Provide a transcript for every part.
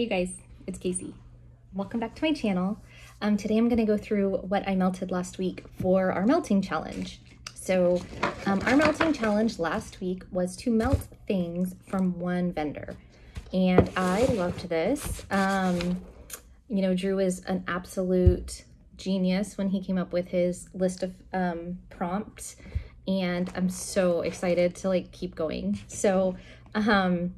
Hey guys, it's Casey. Welcome back to my channel. Um, today I'm gonna go through what I melted last week for our melting challenge. So um, our melting challenge last week was to melt things from one vendor. And I loved this. Um, you know, Drew is an absolute genius when he came up with his list of um, prompts and I'm so excited to like keep going. So um,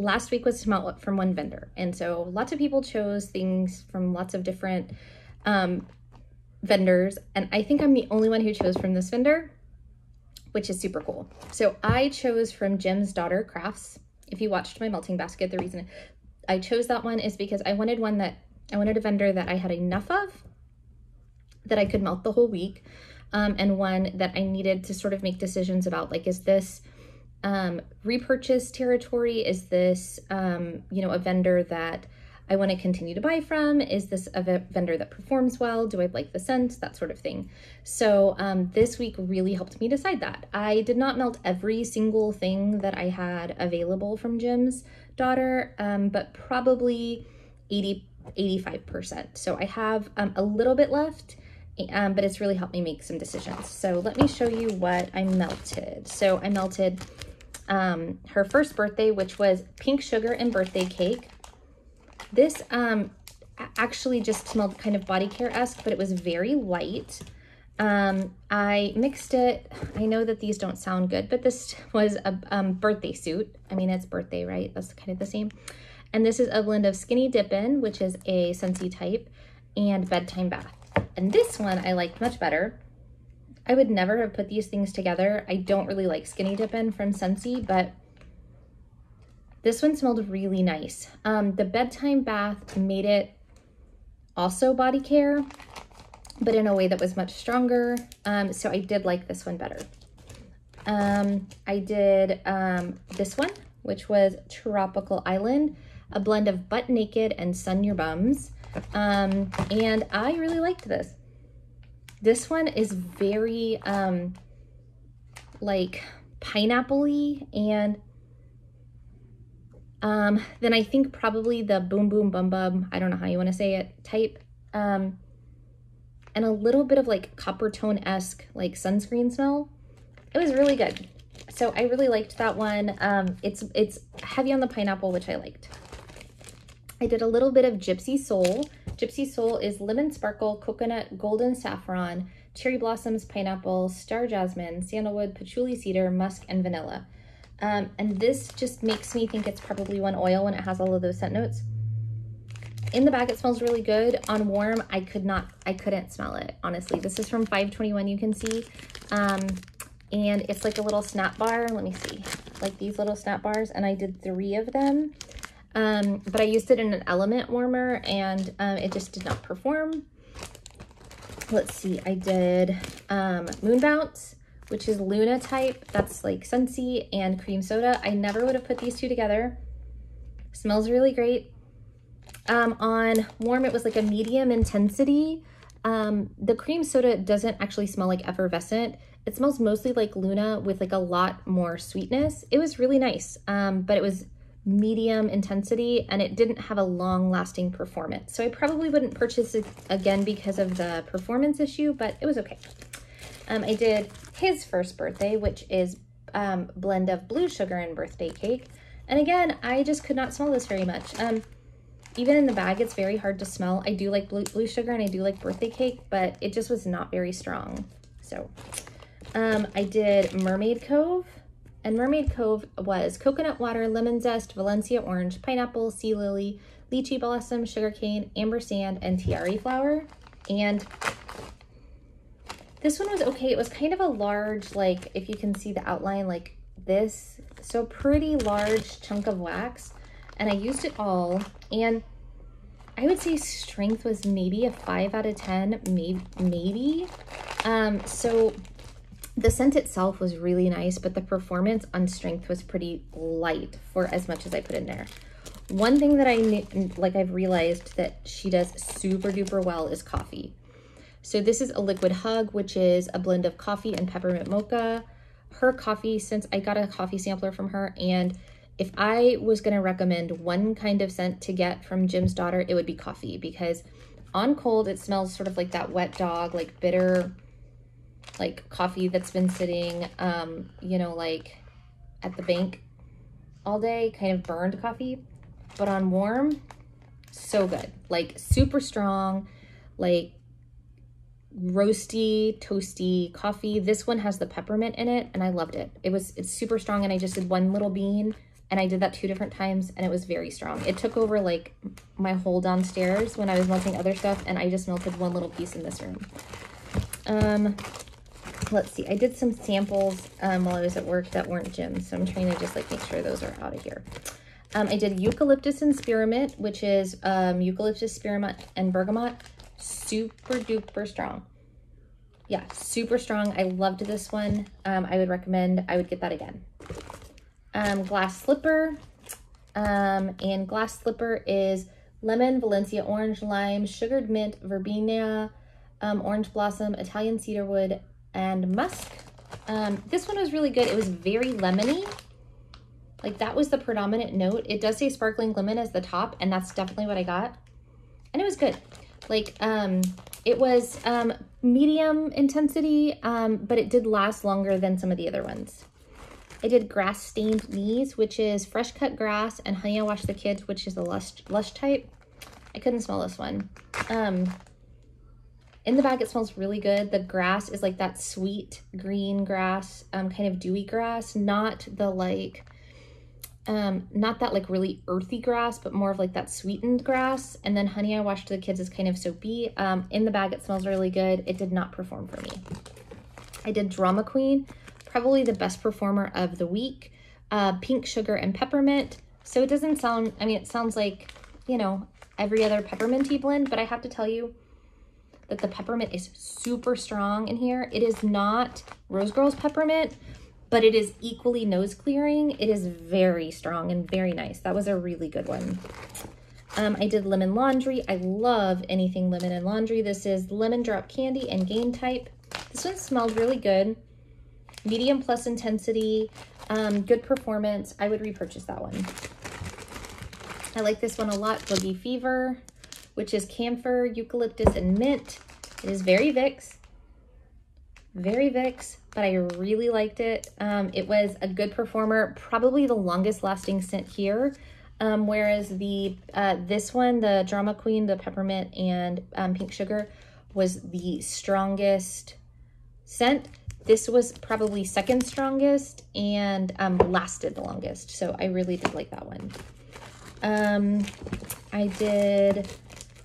last week was melt from one vendor. And so lots of people chose things from lots of different um, vendors. And I think I'm the only one who chose from this vendor, which is super cool. So I chose from Jim's Daughter Crafts. If you watched my melting basket, the reason I chose that one is because I wanted one that I wanted a vendor that I had enough of that I could melt the whole week. Um, and one that I needed to sort of make decisions about like, is this um, repurchase territory? Is this, um, you know, a vendor that I want to continue to buy from? Is this a vendor that performs well? Do I like the scent? That sort of thing. So um, this week really helped me decide that. I did not melt every single thing that I had available from Jim's daughter, um, but probably 80, 85%. So I have um, a little bit left um, but it's really helped me make some decisions. So let me show you what I melted. So I melted um, her first birthday, which was pink sugar and birthday cake. This um, actually just smelled kind of body care-esque, but it was very light. Um, I mixed it. I know that these don't sound good, but this was a um, birthday suit. I mean, it's birthday, right? That's kind of the same. And this is a blend of Skinny Dippin', which is a Scentsy type, and Bedtime Bath. And this one I liked much better. I would never have put these things together. I don't really like Skinny Dippin' from Scentsy, but this one smelled really nice. Um, the bedtime bath made it also body care, but in a way that was much stronger. Um, so I did like this one better. Um, I did um, this one, which was Tropical Island, a blend of Butt Naked and Sun Your Bums. Um, and I really liked this. This one is very um, like pineapple-y and um, then I think probably the boom boom bum bum, I don't know how you want to say it, type. Um, and a little bit of like Coppertone-esque like sunscreen smell. It was really good. So I really liked that one. Um, it's, it's heavy on the pineapple, which I liked. I did a little bit of Gypsy Soul. Gypsy Soul is lemon sparkle, coconut, golden saffron, cherry blossoms, pineapple, star jasmine, sandalwood, patchouli cedar, musk, and vanilla. Um, and this just makes me think it's probably one oil when it has all of those scent notes. In the bag, it smells really good. On warm, I could not, I couldn't smell it, honestly. This is from 521, you can see. Um, and it's like a little snap bar. Let me see, like these little snap bars. And I did three of them. Um, but I used it in an element warmer and um, it just did not perform. Let's see, I did um, Moon Bounce, which is Luna type. That's like Scentsy and cream soda. I never would have put these two together. Smells really great. Um, on warm, it was like a medium intensity. Um, the cream soda doesn't actually smell like effervescent. It smells mostly like Luna with like a lot more sweetness. It was really nice, um, but it was medium intensity and it didn't have a long lasting performance. So I probably wouldn't purchase it again because of the performance issue, but it was okay. Um, I did his first birthday, which is um, blend of blue sugar and birthday cake. And again, I just could not smell this very much. Um, even in the bag, it's very hard to smell. I do like blue, blue sugar and I do like birthday cake, but it just was not very strong. So um, I did Mermaid Cove and Mermaid Cove was coconut water, lemon zest, Valencia orange, pineapple, sea lily, lychee blossom, sugarcane, amber sand, and tiare flower. And this one was okay. It was kind of a large, like, if you can see the outline, like this. So pretty large chunk of wax. And I used it all. And I would say strength was maybe a 5 out of 10, maybe. maybe. Um, so the scent itself was really nice, but the performance on strength was pretty light for as much as I put in there. One thing that I like I've realized that she does super duper well is coffee. So this is a liquid hug, which is a blend of coffee and peppermint mocha. Her coffee, since I got a coffee sampler from her and if I was going to recommend one kind of scent to get from Jim's daughter, it would be coffee because on cold, it smells sort of like that wet dog, like bitter, like coffee that's been sitting, um, you know, like at the bank all day, kind of burned coffee. But on warm, so good. Like super strong, like roasty, toasty coffee. This one has the peppermint in it and I loved it. It was, it's super strong and I just did one little bean and I did that two different times and it was very strong. It took over like my whole downstairs when I was melting other stuff and I just melted one little piece in this room. Um, let's see, I did some samples um, while I was at work that weren't Jim's, so I'm trying to just like make sure those are out of here. Um, I did eucalyptus and spearmint, which is um, eucalyptus, spearmint, and bergamot. Super duper strong. Yeah, super strong. I loved this one. Um, I would recommend, I would get that again. Um, glass slipper. Um, and glass slipper is lemon, Valencia orange, lime, sugared mint, verbena, um, orange blossom, Italian cedarwood, and musk. Um, this one was really good. It was very lemony. Like that was the predominant note. It does say sparkling lemon as the top, and that's definitely what I got. And it was good. Like, um, it was um, medium intensity, um, but it did last longer than some of the other ones. I did grass stained knees, which is fresh cut grass, and honey I wash the kids, which is the lush, lush type. I couldn't smell this one. Um, in the bag, it smells really good. The grass is like that sweet green grass, um, kind of dewy grass, not the like um, not that like really earthy grass, but more of like that sweetened grass. And then Honey I Washed the Kids is kind of soapy. Um, in the bag, it smells really good. It did not perform for me. I did Drama Queen, probably the best performer of the week. Uh, pink sugar and peppermint. So it doesn't sound, I mean, it sounds like, you know, every other pepperminty blend, but I have to tell you that the peppermint is super strong in here. It is not Rose Girls peppermint, but it is equally nose clearing. It is very strong and very nice. That was a really good one. Um, I did lemon laundry. I love anything lemon and laundry. This is lemon drop candy and Gain type. This one smelled really good. Medium plus intensity, um, good performance. I would repurchase that one. I like this one a lot, Boogie Fever, which is camphor, eucalyptus, and mint. It is very Vicks very Vicks, but I really liked it. Um, it was a good performer, probably the longest lasting scent here. Um, whereas the uh, this one, the Drama Queen, the peppermint and um, pink sugar was the strongest scent. This was probably second strongest and um, lasted the longest. So I really did like that one. Um, I did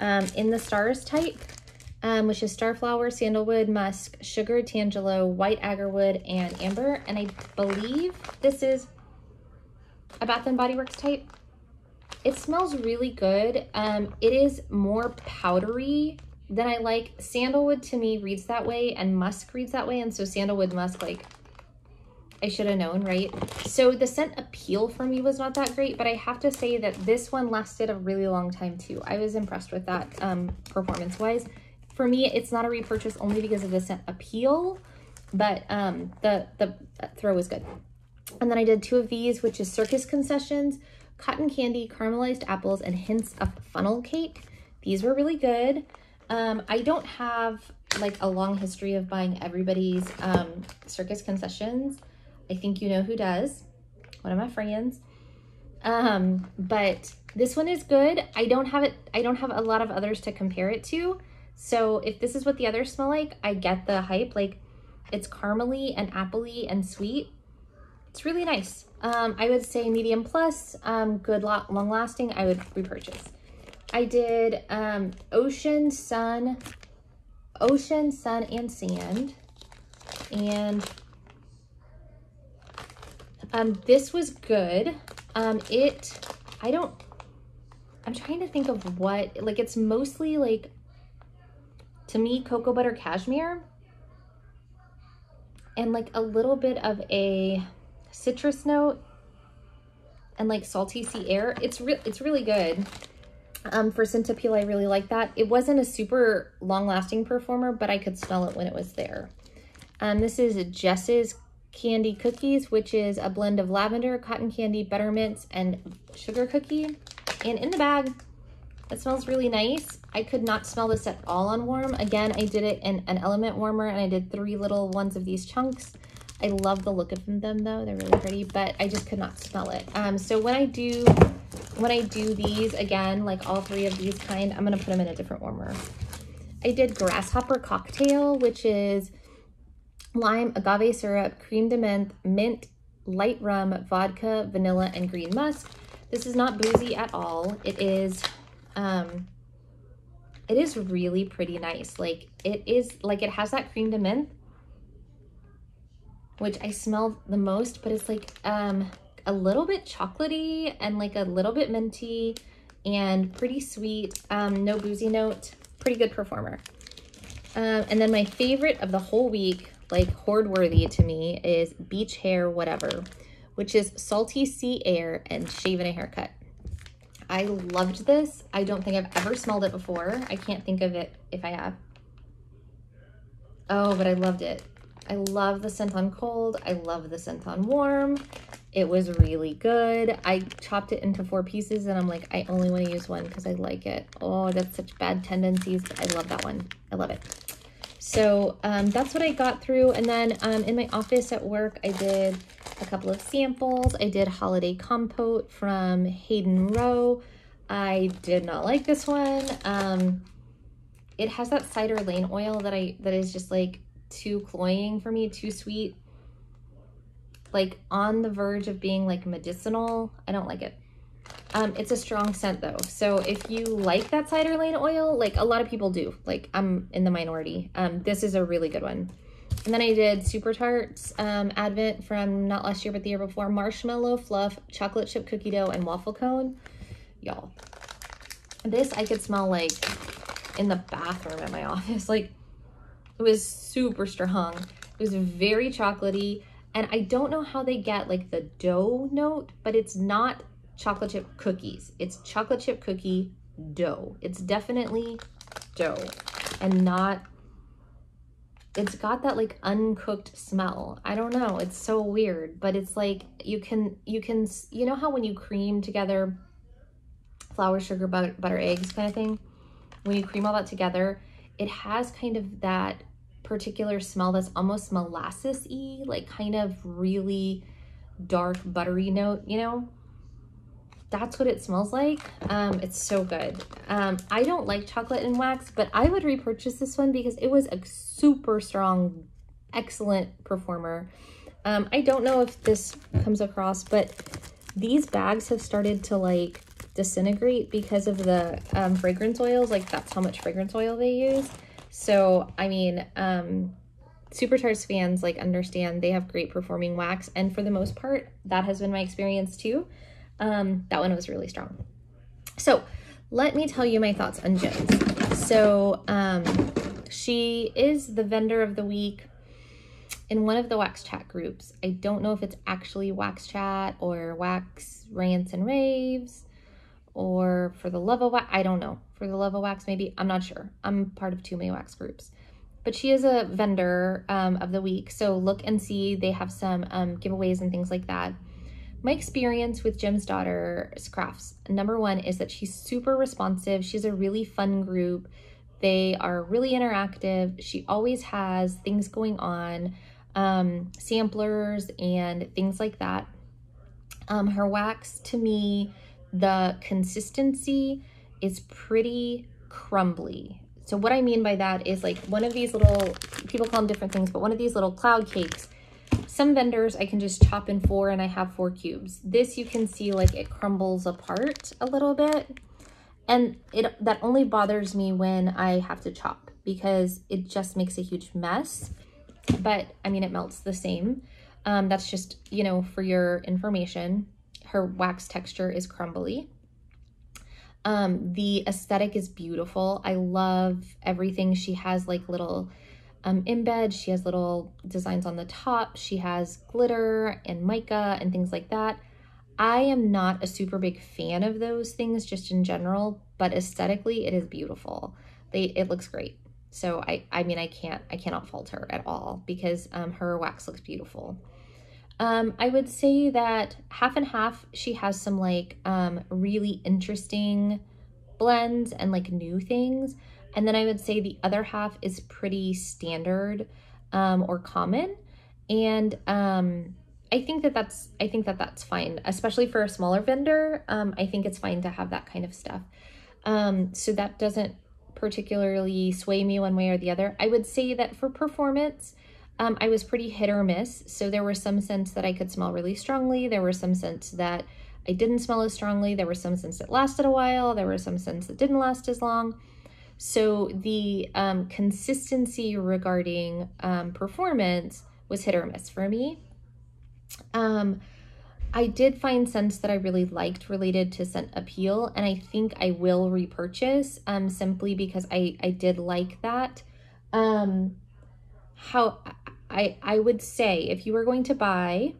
um, In the Stars type um, which is starflower, sandalwood, musk, sugar, tangelo, white agarwood, and amber. And I believe this is a Bath & Body Works type. It smells really good. Um, it is more powdery than I like. Sandalwood to me reads that way and musk reads that way. And so sandalwood musk, like, I should have known, right? So the scent appeal for me was not that great, but I have to say that this one lasted a really long time too. I was impressed with that um, performance-wise for me, it's not a repurchase only because of the scent appeal, but um, the, the throw was good. And then I did two of these, which is Circus Concessions, Cotton Candy, Caramelized Apples, and Hints of Funnel Cake. These were really good. Um, I don't have like a long history of buying everybody's um, Circus Concessions. I think you know who does. One of my friends. Um, but this one is good. I don't have it. I don't have a lot of others to compare it to. So if this is what the others smell like, I get the hype. Like it's caramely and appley and sweet. It's really nice. Um, I would say medium plus, um, good long lasting, I would repurchase. I did um, ocean, sun, ocean, sun, and sand. And um, this was good. Um, it, I don't, I'm trying to think of what, like it's mostly like to me, cocoa butter cashmere and like a little bit of a citrus note and like salty sea air. It's, re it's really good. Um, for scent appeal, I really like that. It wasn't a super long lasting performer, but I could smell it when it was there. Um, this is Jess's candy cookies, which is a blend of lavender, cotton candy, buttermint, and sugar cookie. And in the bag, it smells really nice. I could not smell this at all on warm. Again, I did it in an element warmer and I did three little ones of these chunks. I love the look of them though. They're really pretty, but I just could not smell it. Um, so when I do, when I do these again, like all three of these kind, I'm to put them in a different warmer. I did grasshopper cocktail, which is lime, agave syrup, cream de menthe, mint, light rum, vodka, vanilla, and green musk. This is not boozy at all. It is, um, it is really pretty nice. Like it is, like it has that cream de menthe, which I smell the most, but it's like um, a little bit chocolatey and like a little bit minty and pretty sweet. Um, no boozy note, pretty good performer. Um, and then my favorite of the whole week, like hoard worthy to me, is Beach Hair Whatever, which is salty sea air and shave and a haircut. I loved this. I don't think I've ever smelled it before. I can't think of it if I have. Oh, but I loved it. I love the scent on cold. I love the scent on warm. It was really good. I chopped it into four pieces and I'm like, I only want to use one because I like it. Oh, that's such bad tendencies. I love that one. I love it. So um, that's what I got through. And then um, in my office at work, I did a couple of samples. I did Holiday Compote from Hayden Rowe. I did not like this one. Um, it has that cider lane oil that I that is just like too cloying for me, too sweet. Like on the verge of being like medicinal. I don't like it. Um, it's a strong scent though. So if you like that cider lane oil, like a lot of people do, like I'm in the minority. Um, this is a really good one. And then I did Super Tarts um, Advent from not last year, but the year before. Marshmallow Fluff, Chocolate Chip Cookie Dough, and Waffle Cone. Y'all, this I could smell like in the bathroom at my office. Like it was super strong. It was very chocolatey. And I don't know how they get like the dough note, but it's not chocolate chip cookies. It's chocolate chip cookie dough. It's definitely dough and not, it's got that like uncooked smell. I don't know. It's so weird, but it's like you can, you can, you know how when you cream together flour, sugar, butter, butter eggs kind of thing? When you cream all that together, it has kind of that particular smell that's almost molasses-y, like kind of really dark buttery note, you know? That's what it smells like. Um, it's so good. Um, I don't like chocolate and wax, but I would repurchase this one because it was a super strong, excellent performer. Um, I don't know if this comes across, but these bags have started to like disintegrate because of the um, fragrance oils. Like that's how much fragrance oil they use. So, I mean, um, Super Tarts fans like understand they have great performing wax. And for the most part, that has been my experience too. Um, that one was really strong. So let me tell you my thoughts on Jim's. So um, she is the vendor of the week in one of the Wax Chat groups. I don't know if it's actually Wax Chat or Wax Rants and Raves or for the love of wax. I don't know. For the love of wax, maybe. I'm not sure. I'm part of too many wax groups. But she is a vendor um, of the week. So look and see. They have some um, giveaways and things like that. My experience with Jim's daughter's crafts, number one, is that she's super responsive. She's a really fun group. They are really interactive. She always has things going on, um, samplers and things like that. Um, her wax, to me, the consistency is pretty crumbly. So what I mean by that is like one of these little, people call them different things, but one of these little cloud cakes, some vendors I can just chop in four and I have four cubes. This you can see like it crumbles apart a little bit. And it that only bothers me when I have to chop because it just makes a huge mess. But I mean, it melts the same. Um, that's just, you know, for your information her wax texture is crumbly. Um, the aesthetic is beautiful. I love everything. She has like little um, embed. She has little designs on the top. She has glitter and mica and things like that. I am not a super big fan of those things just in general, but aesthetically it is beautiful. They It looks great. So I, I mean, I can't, I cannot fault her at all because um, her wax looks beautiful. Um, I would say that half and half, she has some like um, really interesting blends and like new things. And then I would say the other half is pretty standard um, or common. And um, I think that that's I think that that's fine, especially for a smaller vendor. Um, I think it's fine to have that kind of stuff. Um, so that doesn't particularly sway me one way or the other. I would say that for performance, um, I was pretty hit or miss. So there were some scents that I could smell really strongly. There were some scents that I didn't smell as strongly. There were some scents that lasted a while. There were some scents that didn't last as long. So the um, consistency regarding um, performance was hit or miss for me. Um, I did find scents that I really liked related to scent appeal, and I think I will repurchase um, simply because I, I did like that. Um, how I, I would say if you were going to buy,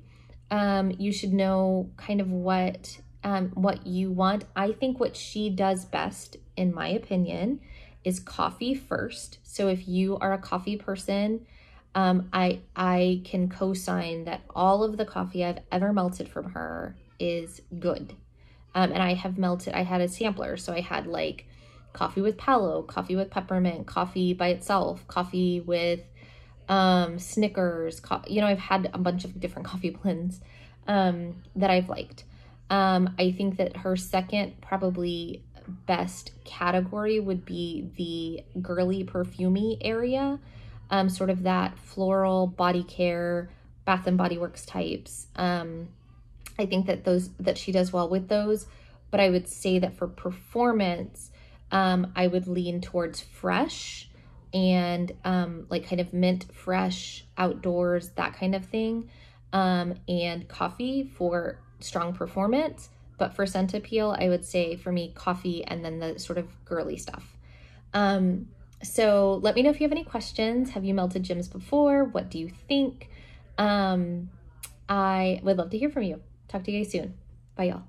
um, you should know kind of what um, what you want. I think what she does best, in my opinion, is coffee first. So if you are a coffee person, um, I I can co-sign that all of the coffee I've ever melted from her is good. Um, and I have melted, I had a sampler. So I had like coffee with palo, coffee with peppermint, coffee by itself, coffee with um, Snickers, you know, I've had a bunch of different coffee blends um, that I've liked. Um, I think that her second, probably best category would be the girly perfumey area um, sort of that floral body care, Bath and Body Works types. Um, I think that those that she does well with those, but I would say that for performance, um, I would lean towards fresh and um, like kind of mint fresh outdoors, that kind of thing, um, and coffee for strong performance. But for scent appeal, I would say for me, coffee and then the sort of girly stuff. Um, so let me know if you have any questions. Have you melted Jim's before? What do you think? Um, I would love to hear from you. Talk to you guys soon. Bye, y'all.